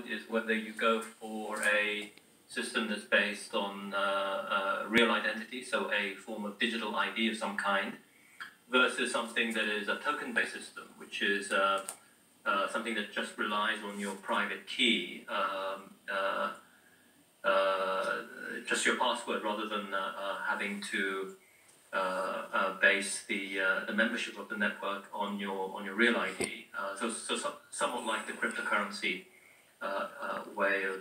about is whether you go for a system that's based on uh, uh, real identity, so a form of digital ID of some kind, versus something that is a token-based system, which is uh, uh, something that just relies on your private key, um, uh, uh, just your password, rather than having to base the the membership of the network on your on your real ID. so, so somewhat like the cryptocurrency way of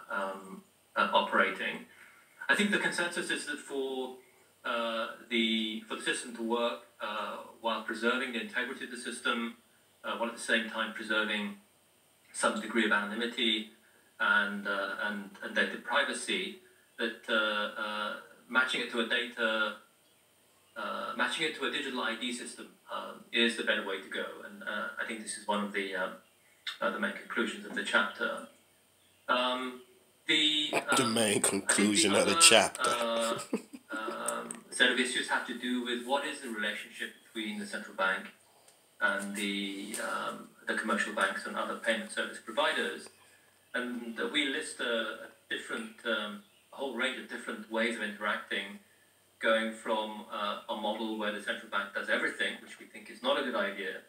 um, operating. I think the consensus is that for uh, the for the system to work uh, while preserving the integrity of the system, uh, while at the same time preserving some degree of anonymity and uh, and, and data privacy, that uh, matching it to a data matching it to a digital ID system um, is the better way to go. And I think this is one of the um, the main conclusions of the chapter. Um, the, the main conclusion the of the chapter set of issues have to do with what is the relationship between the central bank and the, um, the commercial banks and other payment service providers. And we list a, different, um, a whole range of different ways of interacting, going from uh, a model where the central bank does everything, which we think is not a good idea,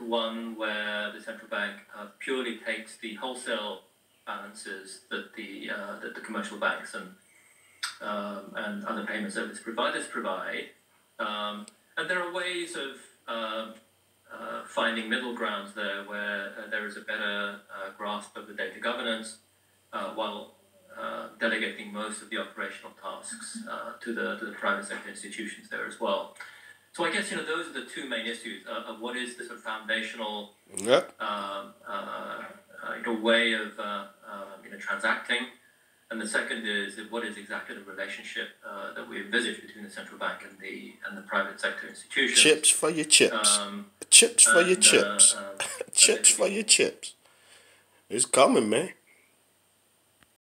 to one where the central bank uh, purely takes the wholesale balances that the, uh, that the commercial banks and um, and other payment service providers provide. Um, and there are ways of uh, uh, finding middle grounds there where uh, there is a better uh, grasp of the data governance uh, while delegating most of the operational tasks to, the, to the private sector institutions there as well. So I guess you know those are the two main issues of what is the sort of foundational yep. um, you know, way of you know transacting and the second is what is exactly the relationship uh, that we envisage between the central bank and the and the private sector institutions. Chips for your chips. Um, chips for and, your chips. Uh, um, chips for your chips. It's coming, man.